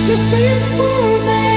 just the same for me.